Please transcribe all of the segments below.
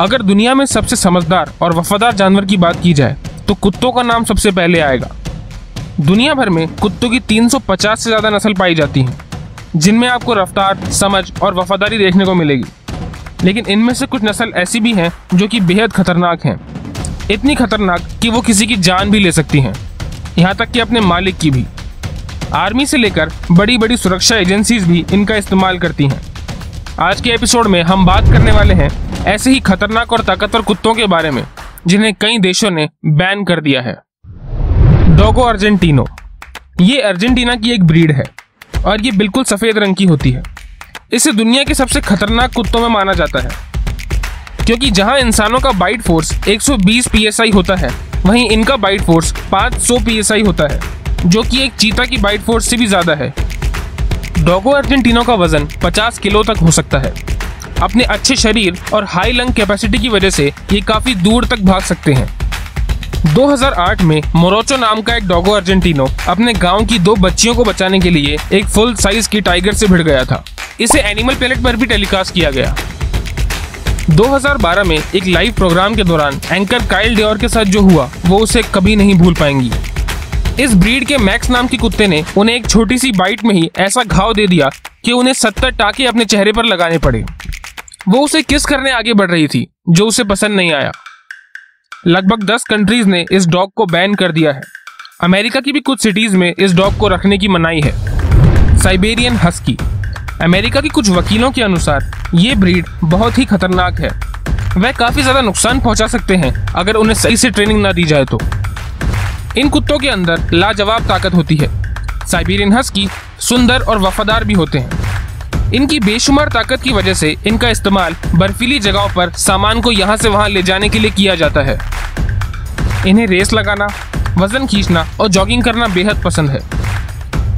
अगर दुनिया में सबसे समझदार और वफादार जानवर की बात की जाए तो कुत्तों का नाम सबसे पहले आएगा। दुनिया भर में कुत्तों की 350 से ज़्यादा नस्ल पाई जाती हैं, जिनमें आपको रफ्तार, समझ और वफादारी देखने को मिलेगी। लेकिन इनमें से कुछ नस्ल ऐसी भी हैं, जो कि बेहद खतरनाक हैं। इतनी खतरनाक कि वो किसी की जान भी ले सकती हैं, यहाँ तक कि अपने मालिक की भी। आर्मी से लेकर बड़ी बड़ी सुरक्षा एजेंसीज भी इनका इस्तेमाल करती हैं। आज के एपिसोड में हम बात करने वाले हैं ऐसे ही खतरनाक और ताकतवर कुत्तों के बारे में, जिन्हें कई देशों ने बैन कर दिया है। डोगो अर्जेंटिनो। ये अर्जेंटीना की एक ब्रीड है, और ये बिल्कुल सफ़ेद रंग की होती है। इसे दुनिया के सबसे खतरनाक कुत्तों में माना जाता है, क्योंकि जहाँ इंसानों का बाइट फोर्स 120 psi होता है, वहीं इनका बाइट फोर्स 500 psi होता है, जो कि एक चीता की बाइट फोर्स से भी ज़्यादा है। डोगो अर्जेंटिनो का वज़न 50 किलो तक हो सकता है। अपने अच्छे शरीर और हाई लंग कैपेसिटी की वजह से ये काफ़ी दूर तक भाग सकते हैं। 2008 में मोरोचो नाम का एक डॉगो अर्जेंटिनो अपने गाँव की दो बच्चियों को बचाने के लिए एक फुल साइज़ की टाइगर से भिड़ गया था। इसे एनिमल प्लेनेट पर भी टेलीकास्ट किया गया। 2012 में एक लाइव प्रोग्राम के दौरान एंकर काइल डेयर के साथ जो हुआ, वो उसे कभी नहीं भूल पाएँगी। इस ब्रीड के मैक्स नाम के कुत्ते ने उन्हें एक छोटी सी बाइट में ही ऐसा घाव दे दिया कि उन्हें सत्तर टाके अपने चेहरे पर लगाने पड़े। वो उसे किस करने आगे बढ़ रही थी, जो उसे पसंद नहीं आया? लगभग दस कंट्रीज़ ने इस डॉग को बैन कर दिया है। अमेरिका की भी कुछ सिटीज़ में इस डॉग को रखने की मनाही है। साइबेरियन हस्की अमेरिका की कुछ वकीलों के अनुसार, ये ब्रीड बहुत ही खतरनाक है। वह काफ़ी ज़्यादा नुकसान पहुँचा सकते हैं, अगर उन्हें सही से ट्रेनिंग ना दी जाए तो। इन कुत्तों के अंदर लाजवाब ताकत होती है। साइबेरियन हस्की सुंदर और वफादार भी होते हैं। इनकी बेशुमार ताकत की वजह से इनका इस्तेमाल बर्फीली जगहों पर सामान को यहाँ से वहाँ ले जाने के लिए किया जाता है। इन्हें रेस लगाना, वज़न खींचना और जॉगिंग करना बेहद पसंद है।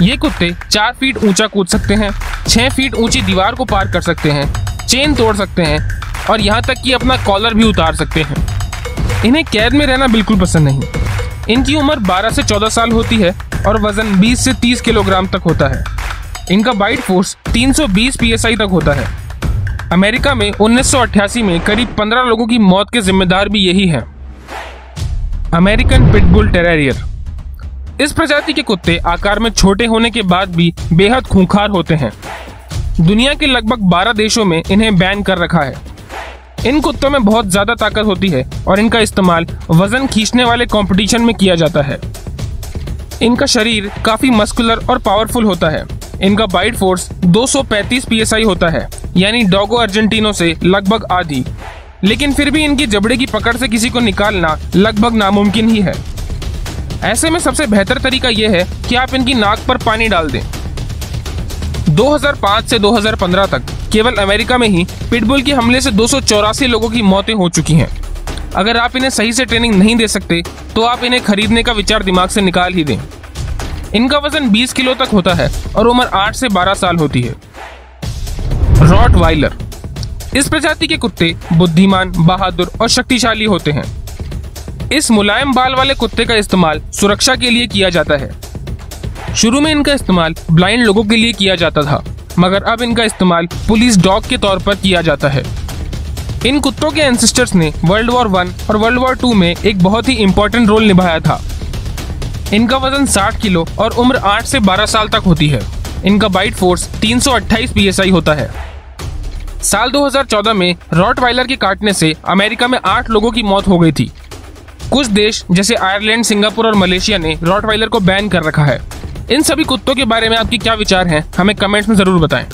ये कुत्ते चार फीट ऊँचा कूद सकते हैं छः फीट ऊँची दीवार को पार कर सकते हैं, चेन तोड़ सकते हैं और यहाँ तक कि अपना कॉलर भी उतार सकते हैं। इन्हें कैद में रहना बिल्कुल पसंद नहीं। इनकी उम्र 12 से 14 साल होती है और वज़न 20 से 30 किलोग्राम तक होता है। इनका बाइट फोर्स 320 psi तक होता है। अमेरिका में 1988 में करीब 15 लोगों की मौत के जिम्मेदार भी यही हैं। American pitbull terrier. इस प्रजाति के कुत्ते आकार में छोटे होने के बाद भी बेहद खूंखार होते हैं। दुनिया के लगभग 12 देशों में इन्हें बैन कर रखा है। इन कुत्तों में बहुत ज़्यादा ताकत होती है और इनका इस्तेमाल वज़न खींचने वाले कंपटीशन में किया जाता है। इनका शरीर काफ़ी मस्कुलर और पावरफुल होता है। इनका बाइट फोर्स 235 psi होता है, यानी डॉगो अर्जेंटिनो से लगभग आधी। लेकिन फिर भी इनकी जबड़े की पकड़ से किसी को निकालना लगभग नामुमकिन ही है। ऐसे में सबसे बेहतर तरीका यह है कि आप इनकी नाक पर पानी डाल दें। 2005 से 2015 तक केवल अमेरिका में ही पिटबुल के हमले से दो सौ चौरासी लोगों की मौतें हो चुकी हैं। अगर आप इन्हें सही से ट्रेनिंग नहीं दे सकते तो आप इन्हें खरीदने का विचार दिमाग से निकाल ही दें। इनका वज़न 20 किलो तक होता है और उम्र 8 से 12 साल होती है। रॉट वाइलर इस प्रजाति के कुत्ते बुद्धिमान, बहादुर और शक्तिशाली होते हैं। इस मुलायम बाल वाले कुत्ते का इस्तेमाल सुरक्षा के लिए किया जाता है। शुरू में इनका इस्तेमाल ब्लाइंड लोगों के लिए किया जाता था, मगर अब इनका इस्तेमाल पुलिस डॉग के तौर पर किया जाता है। इन कुत्तों के एंसिस्टर्स ने वर्ल्ड वॉर वन और वर्ल्ड वॉर टू में एक बहुत ही इंपॉर्टेंट रोल निभाया था। इनका वज़न 60 किलो और उम्र 8 से 12 साल तक होती है। इनका बाइट फोर्स 328 psi होता है। साल 2014 में रॉट वाइलर के काटने से अमेरिका में आठ लोगों की मौत हो गई थी। कुछ देश, जैसे आयरलैंड, सिंगापुर और मलेशिया ने रॉट वाइलर को बैन कर रखा है। इन सभी कुत्तों के बारे में आपकी क्या विचार हैं, हमें कमेंट्स में ज़रूर बताएँ।